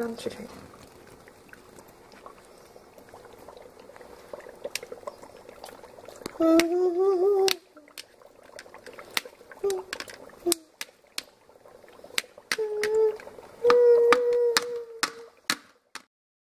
咱们去开。